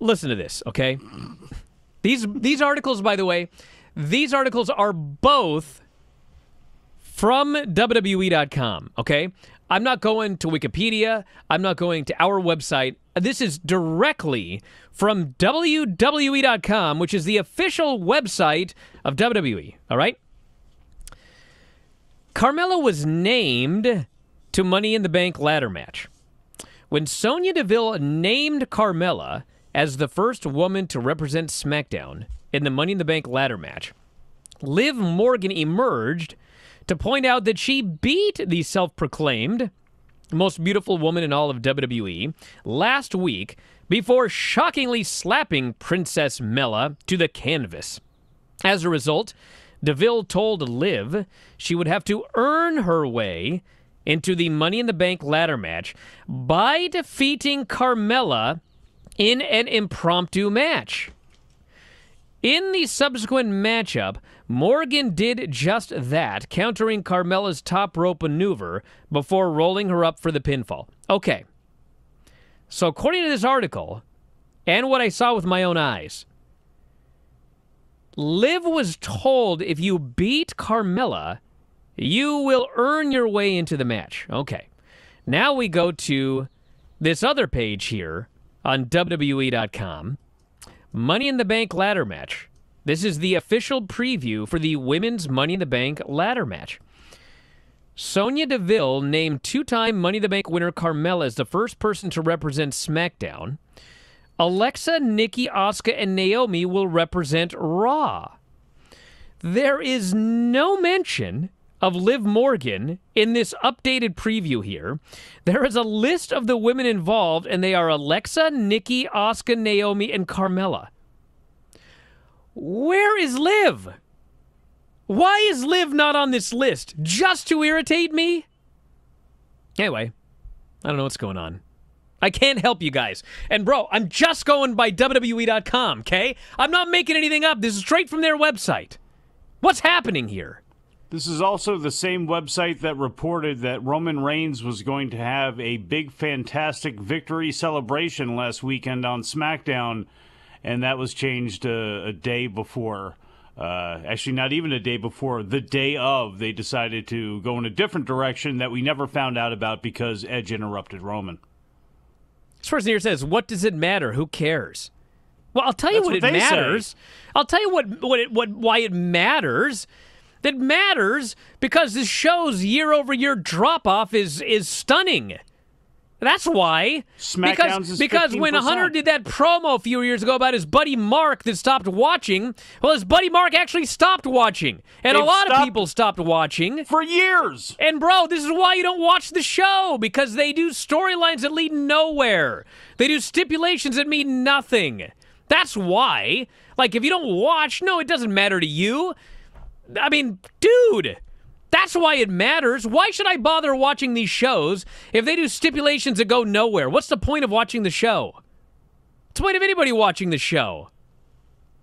listen to this, okay? These these articles, by the way, these articles are both from WWE.com, okay? I'm not going to Wikipedia. I'm not going to our website. This is directly from WWE.com, which is the official website of WWE, all right? Carmella was named to Money in the Bank ladder match. When Sonya Deville named Carmella as the first woman to represent SmackDown in the Money in the Bank ladder match, Liv Morgan emerged to point out that she beat the self proclaimed most beautiful woman in all of WWE last week before shockingly slapping Princess Mela to the canvas. As a result, DeVille told Liv she would have to earn her way into the Money in the Bank ladder match by defeating Carmella in an impromptu match. In the subsequent matchup, Morgan did just that, countering Carmella's top rope maneuver before rolling her up for the pinfall. Okay. So, according to this article, and what I saw with my own eyes, Liv was told if you beat Carmella, you will earn your way into the match. Okay. Now we go to this other page here on WWE.com Money in the Bank ladder match. This is the official preview for the women's Money in the Bank ladder match. Sonya Deville named two time Money in the Bank winner Carmella as the first person to represent SmackDown. Alexa, Nikki, Asuka, and Naomi will represent Raw. There is no mention of Liv Morgan in this updated preview here. There is a list of the women involved, and they are Alexa, Nikki, Asuka, Naomi, and Carmella. Where is Liv? Why is Liv not on this list? Just to irritate me? Anyway, I don't know what's going on. I can't help you guys. And bro, I'm just going by WWE.com, okay? I'm not making anything up. This is straight from their website. What's happening here? This is also the same website that reported that Roman Reigns was going to have a big, fantastic victory celebration last weekend on SmackDown, and that was changed a, a day before. Uh, actually, not even a day before, the day of, they decided to go in a different direction that we never found out about because Edge interrupted Roman. Here says, "What does it matter? Who cares?" Well, I'll tell you what, what it matters. say. I'll tell you what what it, what why it matters. That matters because this show's year over year drop off is is stunning. That's why. SmackDown's because because when 15%. Hunter did that promo a few years ago about his buddy Mark that stopped watching, well, his buddy Mark actually stopped watching, and a They've lot of people stopped watching. For years! And bro, this is why you don't watch the show because they do storylines that lead nowhere. They do stipulations that mean nothing. That's why. Like if you don't watch, no, it doesn't matter to you. I mean, dude, that's why it matters. Why should I bother watching these shows if they do stipulations that go nowhere? What's the point of watching the show? What's the point of anybody watching the show?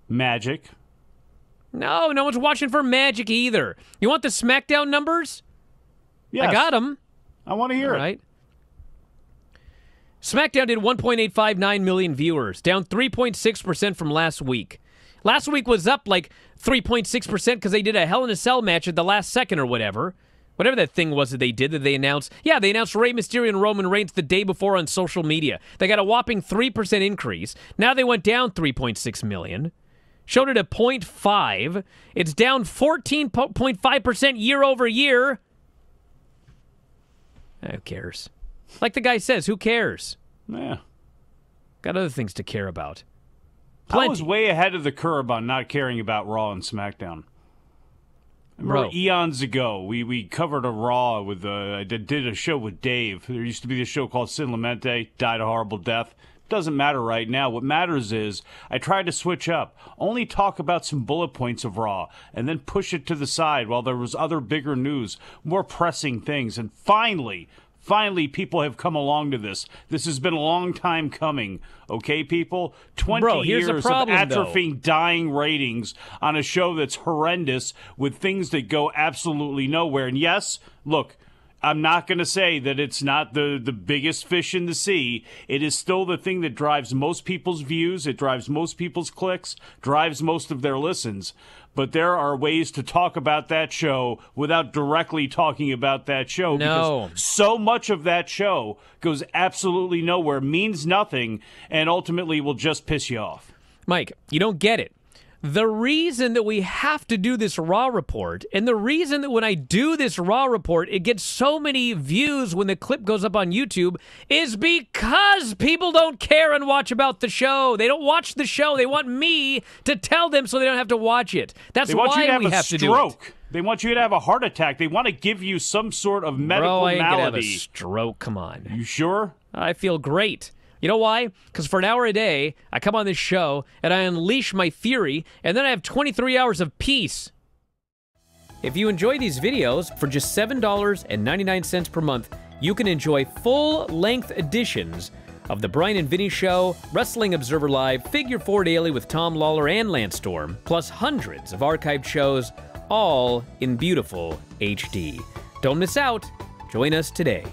Magic. No, no one's watching for magic either. You want the SmackDown numbers? Yes. I got them. I want to hear All it. right. SmackDown did 1.859 million viewers, down 3.6% from last week. Last week was up like 3.6% because they did a Hell in a Cell match at the last second or whatever. Whatever that thing was that they did that they announced. Yeah, they announced Rey Mysterio and Roman Reigns the day before on social media. They got a whopping 3% increase. Now they went down 3.6 million. Showed it at 0.5. It's down 14.5% year over year. Eh, who cares? Like the guy says, who cares? Yeah. Got other things to care about. I was way ahead of the curve on not caring about Raw and SmackDown. Bro. eons ago, we, we covered a Raw with uh, I did, did a show with Dave. There used to be this show called Sin Lamente, died a horrible death. Doesn't matter right now. What matters is I tried to switch up, only talk about some bullet points of Raw, and then push it to the side while there was other bigger news, more pressing things. And finally, finally, people have come along to this. This has been a long time coming. Okay, people, twenty Bro, here's the years problem, of though. atrophying dying ratings on a show that's horrendous with things that go absolutely nowhere. And yes, look, I'm not going to say that it's not the, the biggest fish in the sea. It is still the thing that drives most people's views. It drives most people's clicks, drives most of their listens. But there are ways to talk about that show without directly talking about that show. No. Because so much of that show goes absolutely nowhere, means nothing, and ultimately will just piss you off. Mike, you don't get it. The reason that we have to do this Raw report, and the reason that when I do this Raw report, it gets so many views when the clip goes up on YouTube, is because people don't care and watch about the show. They don't watch the show. They want me to tell them so they don't have to watch it. That's They want why you to have we a have to do it. stroke. They want you to have a heart attack. They want to give you some sort of medical Bro, I ain't gonna have a malady. stroke. Come on. You sure? I feel great. You know why? Because for an hour a day, I come on this show and I unleash my fury, and then I have 23 hours of peace. If you enjoy these videos, for just $7.99 per month, you can enjoy full length editions of The Bryan and Vinny Show, Wrestling Observer Live, Figure 4 Daily with Tom Lawler and Lance Storm, plus hundreds of archived shows, all in beautiful HD. Don't miss out. Join us today.